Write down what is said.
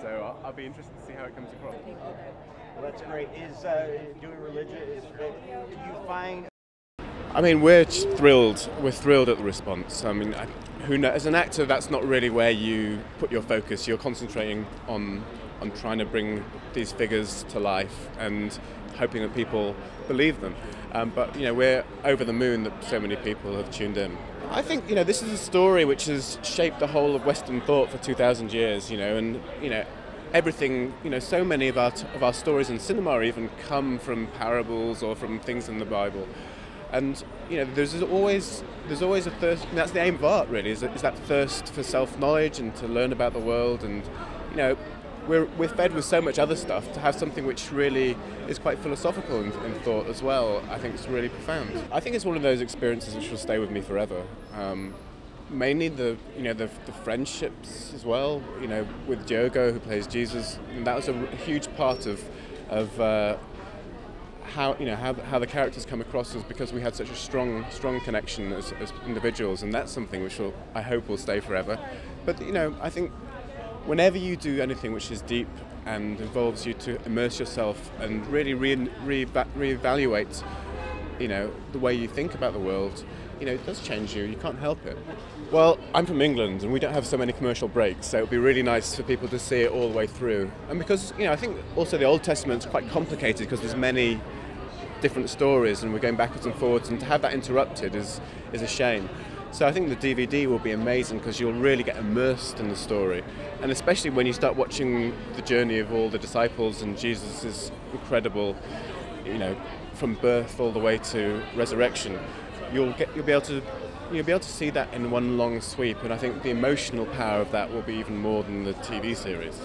So I'll, I'll be interested to see how it comes across. Well, that's great. Is uh, doing religion? Is uh, do you find? I mean, we're just thrilled. We're thrilled at the response. I mean, I, who know, as an actor, that's not really where you put your focus. You're concentrating on on trying to bring these figures to life and hoping that people believe them. Um, but you know, we're over the moon that so many people have tuned in. I think you know this is a story which has shaped the whole of Western thought for 2,000 years. You know, and you know everything. You know, so many of our of our stories in cinema even come from parables or from things in the Bible. And you know, there's always there's always a thirst. that's the aim of art, really, is, is that thirst for self-knowledge and to learn about the world. And you know, we're, we're fed with so much other stuff to have something which really is quite philosophical in, in thought as well i think it's really profound. I think it's one of those experiences which will stay with me forever. Um, mainly the you know the, the, friendships as well you know with Diogo who plays Jesus. And that was a huge part of of uh, how you know how, how the characters come across is because we had such a strong strong connection as, as individuals. And that's something which will I hope will stay forever. But you know I think whenever you do anything which is deep and involves you to immerse yourself and really re- re- reevaluate, you know, the way you think about the world, you know, it does change you. You can't help it. Well, I'm from England and we don't have so many commercial breaks, so it would be really nice for people to see it all the way through. And because, you know, I think also the Old Testament is quite complicated because there's many different stories and we're going backwards and forwards, and to have that interrupted is, is a shame. So I think the DVD will be amazing because you'll really get immersed in the story. And especially when you start watching the journey of all the disciples and Jesus' incredible, you know, from birth all the way to resurrection, you'll get you'll be able to you'll be able to see that in one long sweep. And I think the emotional power of that will be even more than the TV series.